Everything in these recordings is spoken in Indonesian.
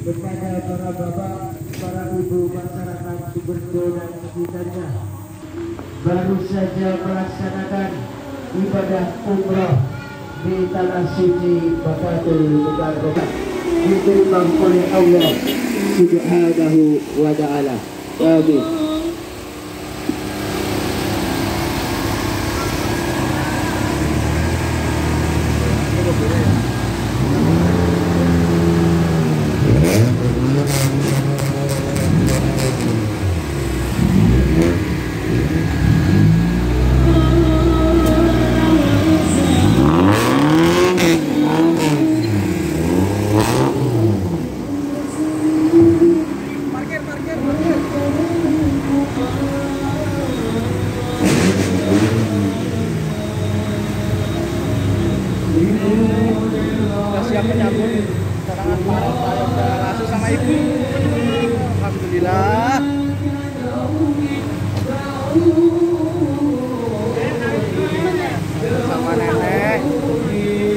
kepada para bapak, para ibu masyarakat Suberjo dan sekitarnya baru saja melaksanakan ibadah umroh di tanah suci Bakatul Mukarramah diterima oleh Allah Subhanahu wa taala. Amin. Alhamdulillah. Sama nenek,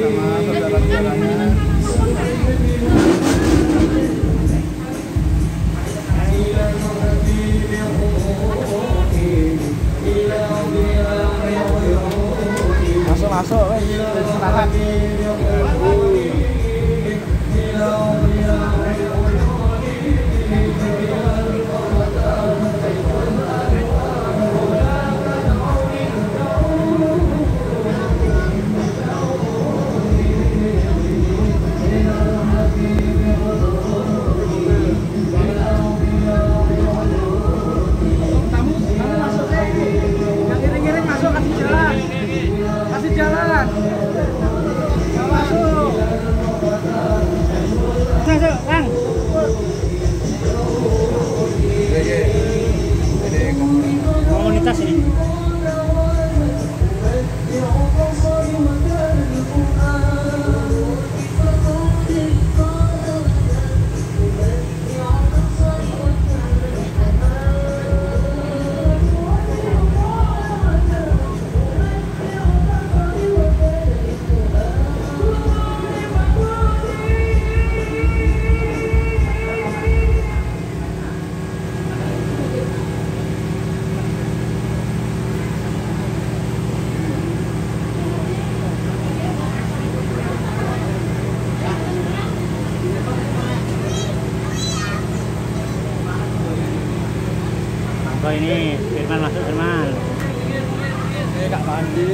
sama saudara-saudaranya. Masuk masuk, weh. Silakan. Masuk, Kang. Komunitas ini. Apa ini? Firman masuk Firman. Ini Kak Pandi.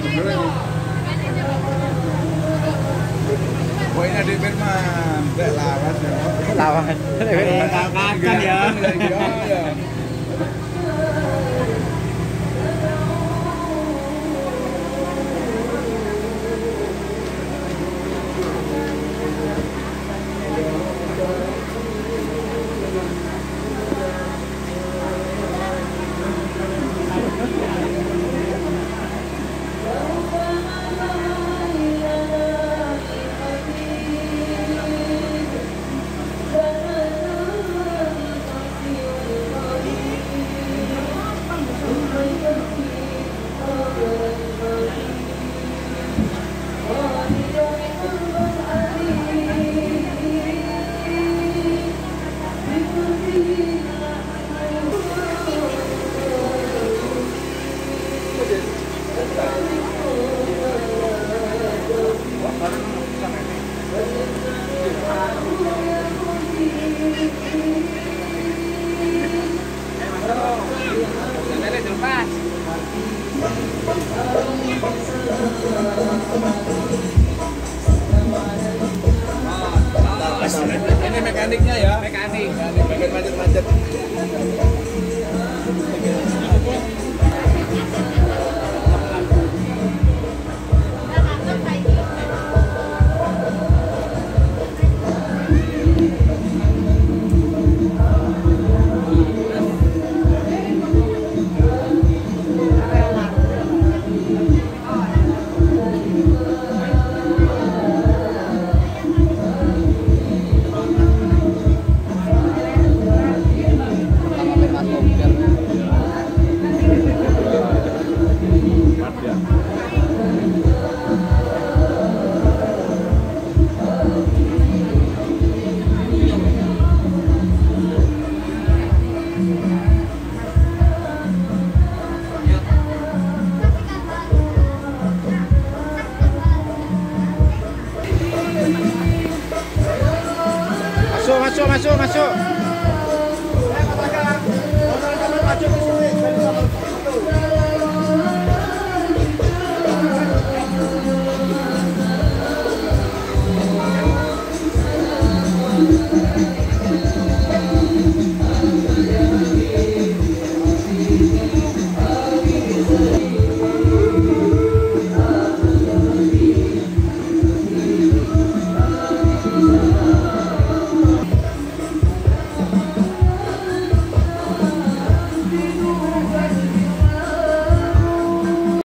Juga Pokoknya di Firman, tidak lawas ya. lawan. Kakak ya. Iya, iya. ya. ましょうましょう。